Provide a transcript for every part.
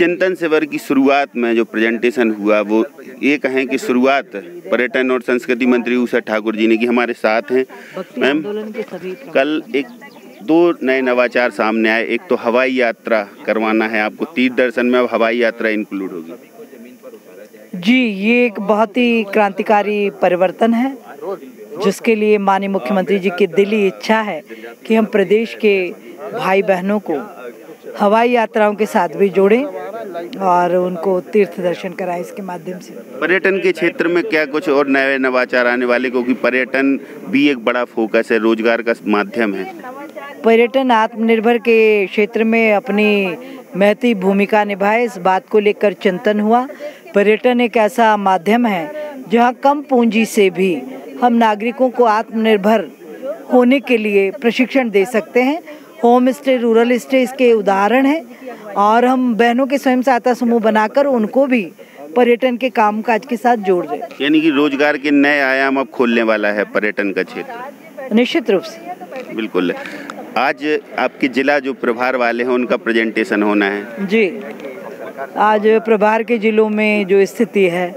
चिंतन शिविर की शुरुआत में जो प्रेजेंटेशन हुआ वो ये कहें कि शुरुआत पर्यटन और संस्कृति मंत्री उषा ठाकुर जी ने की हमारे साथ हैं। मैम कल एक दो नए नवाचार सामने आए। एक तो हवाई यात्रा करवाना है आपको तीर्थ दर्शन में अब हवाई यात्रा इंक्लूड होगी। जी ये एक बहुत ही क्रांतिकारी परिवर्तन है जिसके लिए माननीय मुख्यमंत्री जी की दिली इच्छा है कि हम प्रदेश के भाई बहनों को हवाई यात्राओं के साथ भी जोड़ें। और उनको तीर्थ दर्शन कराए इसके माध्यम से। पर्यटन के क्षेत्र में क्या कुछ और नए नवाचार आने वाले? क्योंकि पर्यटन भी एक बड़ा फोकस है रोज़गार का माध्यम है। पर्यटन आत्मनिर्भर के क्षेत्र में अपनी महती भूमिका निभाए इस बात को लेकर चिंतन हुआ। पर्यटन एक ऐसा माध्यम है जहाँ कम पूंजी से भी हम नागरिकों को आत्मनिर्भर होने के लिए प्रशिक्षण दे सकते हैं। होम स्टे रूरल स्टे इसके उदाहरण हैं। और हम बहनों के स्वयं सहायता समूह बनाकर उनको भी पर्यटन के काम काज के साथ जोड़ रहे यानी कि रोज़गार के नए आयाम अब खोलने वाला है पर्यटन का क्षेत्र। निश्चित रूप से। बिल्कुल। आज आपके जिला जो प्रभार वाले हैं उनका प्रेजेंटेशन होना है। जी। आज प्रभार के जिलों में जो स्थिति है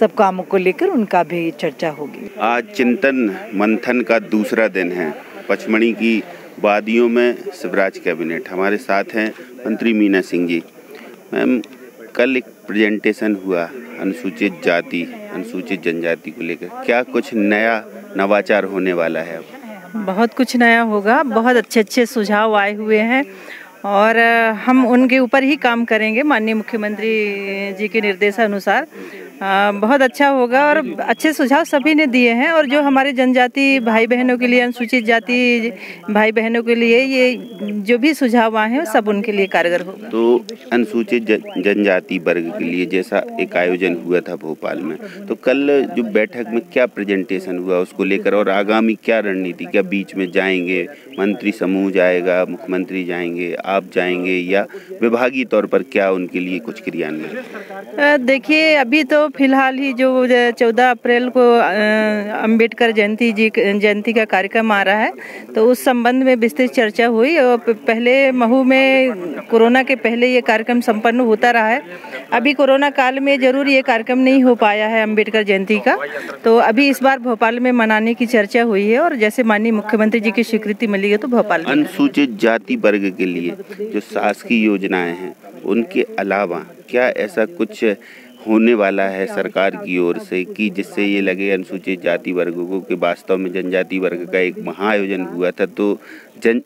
सब कामों को लेकर उनका भी चर्चा होगी। आज चिंतन मंथन का दूसरा दिन है। पचमणी की वादियों में शिवराज कैबिनेट हमारे साथ हैं। मंत्री मीना सिंह जी। मैम, कल एक प्रेजेंटेशन हुआ, अनुसूचित जाति, अनुसूचित जनजाति को लेकर। क्या कुछ नया नवाचार होने वाला है? बहुत कुछ नया होगा। बहुत अच्छे अच्छे सुझाव आए हुए हैं और हम उनके ऊपर ही काम करेंगे, माननीय मुख्यमंत्री जी के निर्देशानुसार। बहुत अच्छा होगा और अच्छे सुझाव सभी ने दिए हैं और जो हमारे जनजाति भाई बहनों के लिए अनुसूचित जाति भाई बहनों के लिए ये जो भी सुझाव आए हैं सब उनके लिए कारगर होगा। तो अनुसूचित जनजाति वर्ग के लिए जैसा एक आयोजन हुआ था भोपाल में तो कल जो बैठक में क्या प्रेजेंटेशन हुआ उसको लेकर और आगामी क्या रणनीति क्या बीच में जाएँगे मंत्री समूह जाएगा मुख्यमंत्री जाएँगे आप जाएँगे या विभागीय तौर पर क्या उनके लिए कुछ क्रियान्वयन? देखिए अभी तो फ़िलहाल ही जो चौदह अप्रैल को अंबेडकर जयंती जी, जयंती का कार्यक्रम आ रहा है तो उस संबंध में विस्तृत चर्चा हुई और पहले महू में कोरोना के पहले ये कार्यक्रम संपन्न होता रहा है। अभी कोरोना काल में ज़रूर ये कार्यक्रम नहीं हो पाया है अंबेडकर जयंती का तो अभी इस बार भोपाल में मनाने की चर्चा हुई है और जैसे माननीय मुख्यमंत्री जी की स्वीकृति मिली है तो भोपाल अनुसूचित जाति वर्ग के लिए जो शासकीय योजनाएँ हैं, उनके अलावा क्या ऐसा कुछ होने वाला है सरकार की ओर से कि जिससे ये लगे अनुसूचित जाति वर्गों को कि वास्तव में जनजाति वर्ग का एक महाआयोजन हुआ था तो जन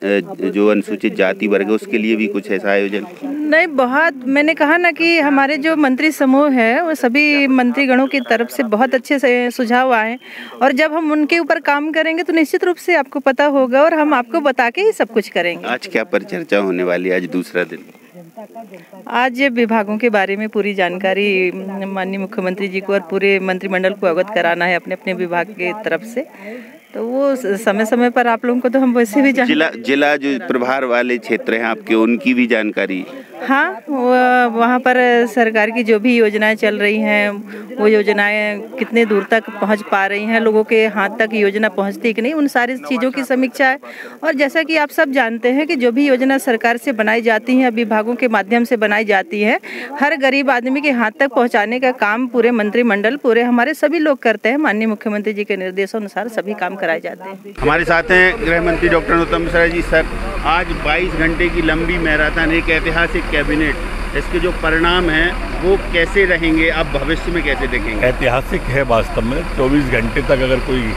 जो अनुसूचित जाति वर्ग है उसके लिए भी कुछ ऐसा आयोजन? नहीं बहुत मैंने कहा ना कि हमारे जो मंत्री समूह है वो सभी मंत्रीगणों की तरफ़ से बहुत अच्छे से सुझाव आए और जब हम उनके ऊपर काम करेंगे तो निश्चित रूप से आपको पता होगा और हम आपको बता के ही सब कुछ करेंगे। आज क्या परिचर्चा होने वाली है? आज दूसरा दिन। आज विभागों के बारे में पूरी जानकारी माननीय मुख्यमंत्री जी को और पूरे मंत्रिमंडल को अवगत कराना है अपने अपने विभाग के तरफ़ से। तो वो समय समय पर आप लोगों को तो हम वैसे भी जिला जिला जो प्रभार वाले क्षेत्र हैं आपके उनकी भी जानकारी हाँ वहाँ पर सरकार की जो भी योजनाएँ चल रही हैं, वो योजनाएँ कितने दूर तक पहुँच पा रही हैं, लोगों के हाथ तक योजना पहुँचती कि नहीं, उन सारी चीज़ों की समीक्षा है। और जैसा कि आप सब जानते हैं कि जो भी योजना सरकार से बनाई जाती है विभागों के माध्यम से बनाई जाती है, हर गरीब आदमी के हाथ तक पहुँचाने का काम पूरे मंत्रिमंडल, पूरे हमारे सभी लोग करते हैं। माननीय मुख्यमंत्री जी के निर्देशानुसार सभी काम कराए जाते हैं। हमारे साथ हैं गृह मंत्री डॉक्टर नरोत्तम मिश्रा जी सर। आज 22 घंटे की लंबी मैराथन, एक ऐतिहासिक कैबिनेट इसके जो परिणाम हैं वो कैसे रहेंगे आप भविष्य में कैसे देखेंगे? ऐतिहासिक है वास्तव में 24 घंटे तक अगर कोई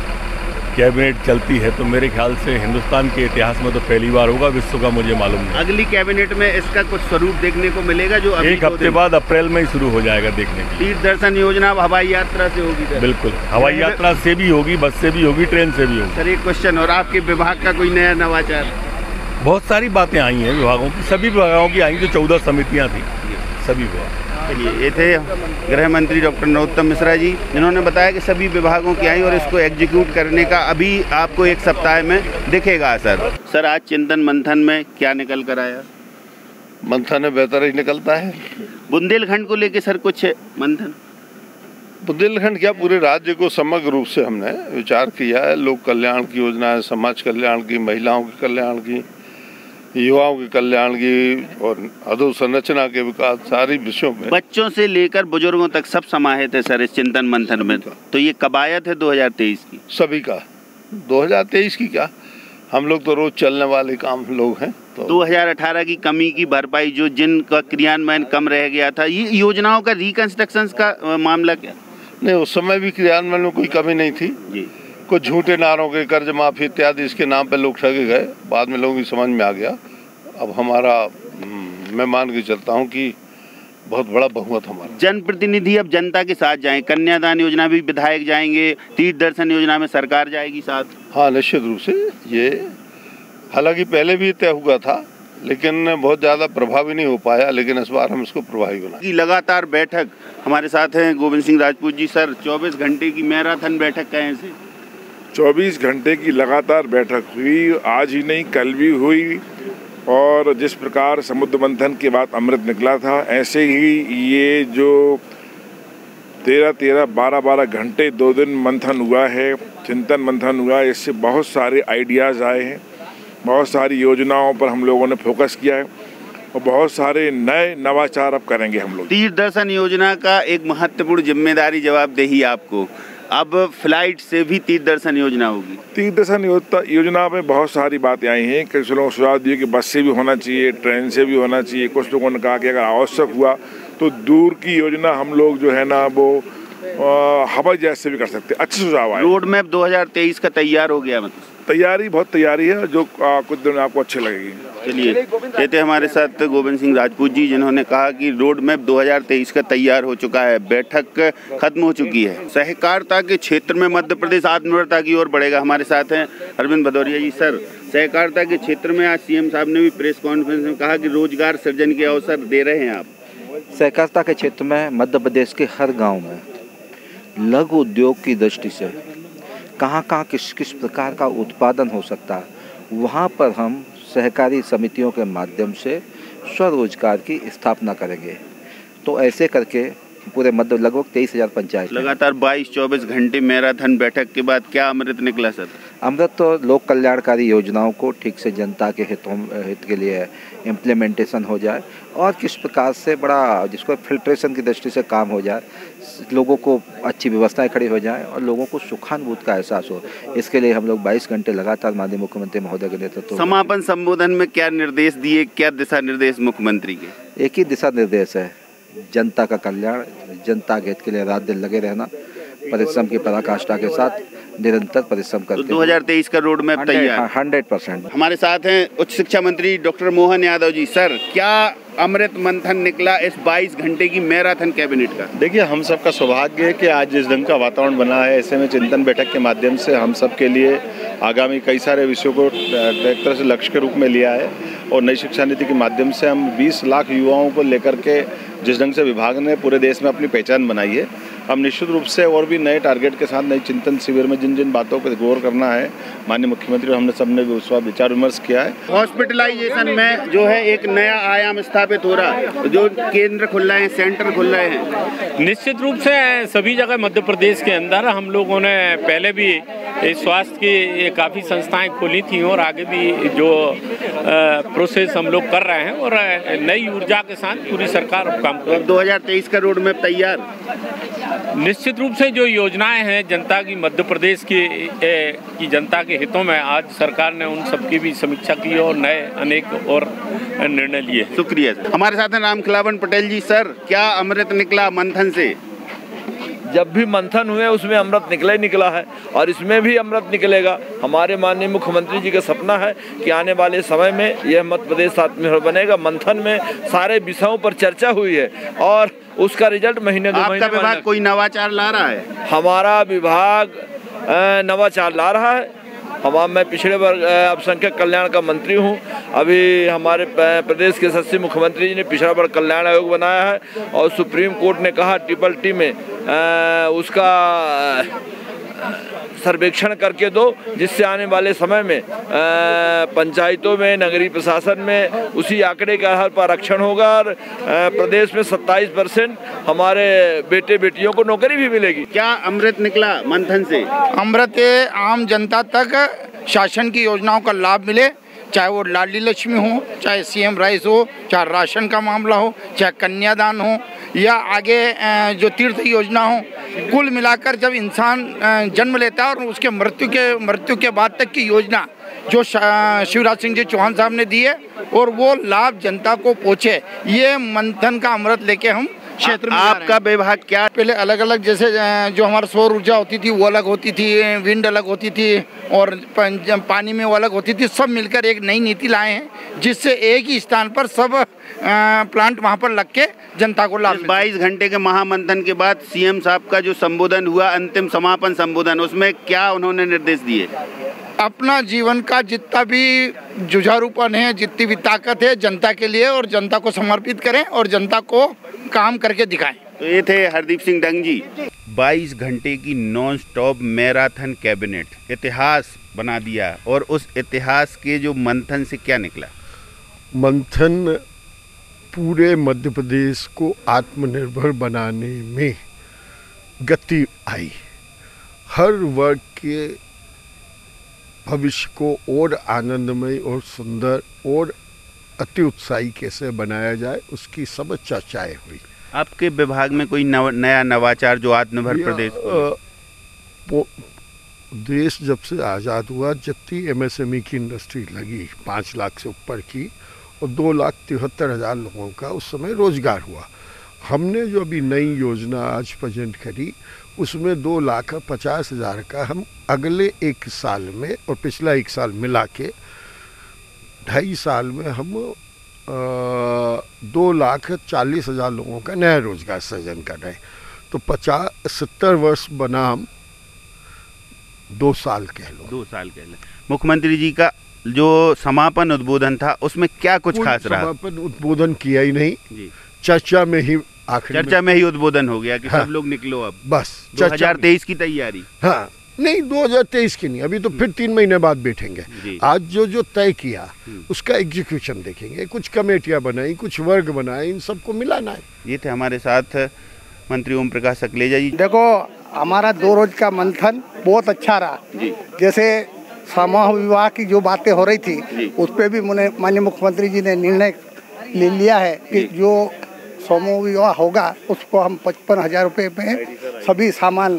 कैबिनेट चलती है तो मेरे ख्याल से हिंदुस्तान के इतिहास में तो पहली बार होगा विश्व का मुझे मालूम नहीं। अगली कैबिनेट में इसका कुछ स्वरूप देखने को मिलेगा जो अभी एक हफ़्ते बाद अप्रैल में ही शुरू हो जाएगा देखने की तीर्थ दर्शन योजना अब हवाई यात्रा से होगी बिल्कुल हवाई यात्रा से भी होगी बस से भी होगी ट्रेन से भी होगी। सर एक क्वेश्चन और आपके विभाग का कोई नया नवाचार? बहुत सारी बातें आई हैं विभागों की। सभी विभागों की आई जो चौदह समितियाँ थी। सभी विभाग। चलिए ये थे गृह मंत्री डॉक्टर नरोत्तम मिश्रा जी जिन्होंने बताया कि सभी विभागों की आई और इसको एग्जीक्यूट करने का अभी आपको एक सप्ताह में दिखेगा सर। सर आज चिंतन मंथन में क्या निकल कर आया? मंथन में बेहतर ही निकलता है। बुंदेलखंड को लेके सर कुछ मंथन? बुंदेलखंड क्या पूरे राज्य को समग्र रूप से हमने विचार किया है। लोक कल्याण की योजना है समाज कल्याण की महिलाओं के कल्याण की युवाओं के कल्याण की और अधोसंरचना के विकास सारी विषयों में। बच्चों से लेकर बुज़ुर्गों तक सब समाहित है सर इस चिंतन मंथन में। तो ये कबायत है 2023 की? सभी का। 2023 की क्या? हम लोग तो रोज चलने वाले काम लोग हैं तो 2018 की कमी की भरपाई जो जिनका क्रियान्वयन कम रह गया था ये योजनाओं का रिकंस्ट्रक्शन का मामला क्या? नहीं उस समय भी क्रियान्वयन में कोई कमी नहीं थी। जी। कुछ झूठे नारों के कर्ज माफ़ी इत्यादि इसके नाम पर लोग ठगे गए। बाद में लोगों की समझ में आ गया। अब हमारा हम्म, मैं मान के चलता हूँ कि बहुत बड़ा बहुमत हमारा। जनप्रतिनिधि अब जनता के साथ जाएँ। कन्यादान योजना भी विधायक जाएँगे। तीर्थ दर्शन योजना में सरकार जाएगी साथ। हाँ निश्चित रूप से ये हालाँकि पहले भी तय हुआ था लेकिन बहुत ज़्यादा प्रभावी नहीं हो पाया लेकिन इस बार हम इसको प्रभावी बना की लगातार बैठक हमारे साथ हैं गोविंद सिंह राजपूत जी। सर 24 घंटे की मैराथन बैठक कहें से 24 घंटे की लगातार बैठक हुई। आज ही नहीं, कल भी हुई और जिस प्रकार समुद्र मंथन के बाद अमृत निकला था, ऐसे ही ये जो तेरह तेरह बारह बारह घंटे दो दिन मंथन हुआ है, चिंतन मंथन हुआ है इससे बहुत सारे आइडियाज़ आए हैं। बहुत सारी योजनाओं पर हम लोगों ने फोकस किया है और बहुत सारे नए नवाचार अब करेंगे हम लोग। तीर्थ दर्शन योजना का एक महत्वपूर्ण ज़िम्मेदारी जवाबदेही आपको। अब फ़्लाइट से भी तीर्थ दर्शन योजना होगी। तीर्थ दर्शन योजना में बहुत सारी बातें आई हैं। कुछ लोगों ने सुझाव दिए कि बस से भी होना चाहिए, ट्रेन से भी होना चाहिए। कुछ लोगों ने कहा कि अगर आवश्यक हुआ तो दूर की योजना हम लोग जो है ना वो हवाई जहाज़ से भी कर सकते हैं। अच्छे सुझाव आए। रोड मैप 2023 का तैयार हो गया मतलब। तैयारी बहुत तैयारी है जो अ, कुछ दिन आपको अच्छी लगेगी। चलिए ये थे हमारे साथ गोविंद सिंह राजपूत जी जिन्होंने कहा कि रोड मैप 2023 का तैयार हो चुका है। बैठक खत्म हो चुकी है। सहकारिता के क्षेत्र में मध्य प्रदेश आत्मनिर्भरता की ओर बढ़ेगा। हमारे साथ हैं अरविंद भदौरिया जी सर। सहकारिता के क्षेत्र में आज सीएम साहब ने भी प्रेस कॉन्फ्रेंस में कहा कि रोज़गार सृजन के अवसर दे रहे हैं आप। सहकारिता के क्षेत्र में मध्य प्रदेश के हर गाँव में लघु उद्योग की दृष्टि से कहाँ कहाँ किस किस प्रकार का उत्पादन हो सकता है, वहाँ पर हम सहकारी समितियों के माध्यम से स्वरोजगार की स्थापना करेंगे। तो ऐसे करके पूरे मध्य लगभग तेईस हज़ार पंचायत लगातार 22-24 घंटे मैराथन बैठक के बाद क्या अमृत निकला सर? अमृत तो लोक कल्याणकारी योजनाओं को ठीक से जनता के हितों हित के लिए इम्प्लीमेंटेशन हो जाए और किस प्रकार से बड़ा जिसको फिल्ट्रेशन की दृष्टि से काम हो जाए लोगों को अच्छी व्यवस्थाएँ खड़ी हो जाएँ और लोगों को सुखानुभूत का एहसास हो। इसके लिए हम लोग 22 घंटे लगातार माननीय मुख्यमंत्री महोदय के नेतृत्व में समापन संबोधन में क्या निर्देश दिए क्या दिशा निर्देश मुख्यमंत्री के? एक ही दिशा निर्देश है। जनता का कल्याण जनता के हित के लिए रात दिन लगे रहना परिश्रम की पराकाष्ठा के साथ निरंतर परिश्रम तो करते 2023 का रोड मैप तैयार हंड्रेड परसेंट। हमारे साथ हैं उच्च शिक्षा मंत्री डॉक्टर मोहन यादव जी। सर क्या अमृत मंथन निकला इस 22 घंटे की मैराथन कैबिनेट का? देखिए हम सबका सौभाग्य है कि आज जिस ढंग का वातावरण बना है ऐसे में चिंतन बैठक के माध्यम से हम सब के लिए आगामी कई सारे विषयों को एक तरह से लक्ष्य के रूप में लिया है और नई शिक्षा नीति के माध्यम से हम 20 लाख युवाओं को लेकर के जिस ढंग से विभाग ने पूरे देश में अपनी पहचान बनाई है हम निश्चित रूप से और भी नए टारगेट के साथ नए चिंतन शिविर में जिन जिन बातों पर गौर करना है माननीय मुख्यमंत्री और हमने सबने भी उस पर विचार विमर्श किया है। हॉस्पिटलाइजेशन में जो है एक नया आयाम स्थापित हो रहा है जो केंद्र खुल रहे हैं सेंटर खुल रहे हैं। निश्चित रूप से सभी जगह मध्य प्रदेश के अंदर हम लोगों ने पहले भी इस स्वास्थ्य की काफ़ी संस्थाएँ खोली थी और आगे भी जो प्रोसेस हम लोग कर रहे हैं और नई ऊर्जा के साथ पूरी सरकार काम कर तो अब 2023 का रोड मैप तैयार। निश्चित रूप से जो योजनाएँ हैं जनता की मध्य प्रदेश की ए, की जनता के हितों में आज सरकार ने उन सबकी भी समीक्षा की और नए अनेक और निर्णय लिए शुक्रिया हमारे साथ हैं राम खिलावन पटेल जी। सर क्या अमृत निकला मंथन से? जब भी मंथन हुए उसमें अमृत निकला ही निकला है और इसमें भी अमृत निकलेगा। हमारे माननीय मुख्यमंत्री जी का सपना है कि आने वाले समय में यह मध्य प्रदेश आत्मनिर्भर बनेगा। मंथन में सारे विषयों पर चर्चा हुई है और उसका रिज़ल्ट महीने दो आपका महीने विभाग कोई नवाचार ला रहा है? हमारा विभाग नवाचार ला रहा है। हमारा मैं पिछड़े वर्ग अल्पसंख्यक कल्याण का मंत्री हूँ। अभी हमारे प्रदेश के सस्ती मुख्यमंत्री जी ने पिछड़ा वर्ग कल्याण आयोग बनाया है और सुप्रीम कोर्ट ने कहा ट्रिपल टी में आ, उसका सर्वेक्षण करके दो जिससे आने वाले समय में पंचायतों में नगरीय प्रशासन में उसी आंकड़े के आधार पर आरक्षण होगा और प्रदेश में 27 परसेंट हमारे बेटे बेटियों को नौकरी भी मिलेगी। क्या अमृत निकला मंथन से? अमृत आम जनता तक शासन की योजनाओं का लाभ मिले चाहे वो लाडली लक्ष्मी हो चाहे सीएम राइस हो चाहे राशन का मामला हो चाहे कन्यादान हो या आगे जो तीर्थ योजना हो कुल मिलाकर जब इंसान जन्म लेता है और उसके मृत्यु के मृत्यु के बाद तक की योजना जो शिवराज सिंह जी चौहान साहब ने दी है और वो लाभ जनता को पहुँचे। ये मंथन का अमृत लेके हम क्षेत्र में। आपका विभाग क्या? पहले अलग अलग जैसे जो हमारी सौर ऊर्जा होती थी वो अलग होती थी विंड अलग होती थी और पानी में वो अलग होती थी। सब मिलकर एक नई नीति लाए हैं जिससे एक ही स्थान पर सब प्लांट वहाँ पर लग के जनता को लाभ बाईस घंटे के महामंथन के बाद सीएम साहब का जो संबोधन हुआ अंतिम समापन संबोधन उसमें क्या उन्होंने निर्देश दिए? अपना जीवन का जितना भी जुझारूपन है जितनी भी ताकत है जनता के लिए और जनता को समर्पित करें और जनता को काम करके दिखाएँ। तो ये थे हरदीप सिंह डंग जी 22 घंटे की नॉन स्टॉप मैराथन कैबिनेट इतिहास बना दिया और उस इतिहास के जो मंथन से क्या निकला? मंथन पूरे मध्य प्रदेश को आत्मनिर्भर बनाने में गति आई। हर वर्ग के भविष्य को और आनंदमय और सुंदर और अति उत्साही कैसे बनाया जाए उसकी सब चर्चाएँ हुई। आपके विभाग में कोई नव, नया नवाचार जो आत्मनिर्भर प्रदेश को देश जब से आज़ाद हुआ जितनी एमएसएमई की इंडस्ट्री लगी पाँच लाख से ऊपर की और दो लाख तिहत्तर हज़ार लोगों का उस समय रोज़गार हुआ। हमने जो अभी नई योजना आज प्रेजेंट करी उसमें दो लाख पचास हज़ार का हम अगले एक साल में और पिछला एक साल मिला के ढाई साल में हम अ, दो लाख चालीस हज़ार लोगों का नया रोज़गार सृजन कर रहे हैं। तो पचास सत्तर वर्ष बनाम दो साल कह लो। दो साल के लिए मुख्यमंत्री जी का जो समापन उद्बोधन था उसमें क्या कुछ खास रहा? समापन उद्बोधन किया ही नहीं। जी। चर्चा में ही आखिर चर्चा में ही उद्बोधन हो गया कि हाँ। सब लोग निकलो अब। बस चर्चा में। 2023 की तैयारी। हाँ नहीं 2023 की नहीं अभी तो फिर तीन महीने बाद बैठेंगे। आज जो जो तय किया उसका एग्जीक्यूशन देखेंगे। कुछ कमेटियाँ बनाई कुछ वर्ग बनाए इन सबको मिलाना है। ये थे हमारे साथ मंत्री ओम प्रकाश सकलेजा जी। देखो हमारा दो रोज का मंथन बहुत अच्छा रहा। जी। जैसे समूह विवाह की जो बातें हो रही थी उस पर भी मुने माननीय मुख्यमंत्री जी ने निर्णय ले लिया है कि जो समूह विवाह होगा उसको हम पचपन हज़ार रुपये में सभी सामान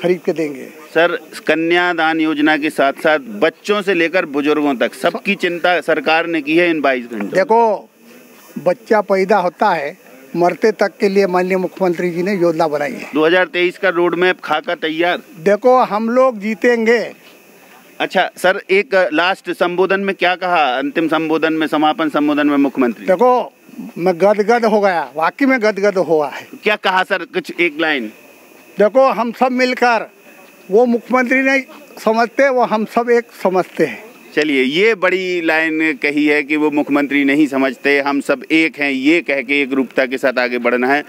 खरीद के देंगे। सर कन्यादान योजना के साथ साथ बच्चों से लेकर बुज़ुर्गों तक सबकी चिंता सरकार ने की है इन 22 घंटों देखो बच्चा पैदा होता है मरते तक के लिए माननीय मुख्यमंत्री जी ने योजना बनाई है। 2023 का रोड मैप खाका तैयार? देखो हम लोग जीतेंगे। अच्छा सर एक लास्ट संबोधन में क्या कहा? अंतिम संबोधन में समापन संबोधन में मुख्यमंत्री? देखो मैं गदगद हो गया। वाकई में गदगद हुआ है। क्या कहा सर? कुछ एक लाइन। देखो हम सब मिलकर वो मुख्यमंत्री नहीं समझते वो हम सब एक समझते हैं। चलिए ये बड़ी लाइन कही है कि वो मुख्यमंत्री नहीं समझते हम सब एक हैं ये कह के एक रूपता के साथ आगे बढ़ना है।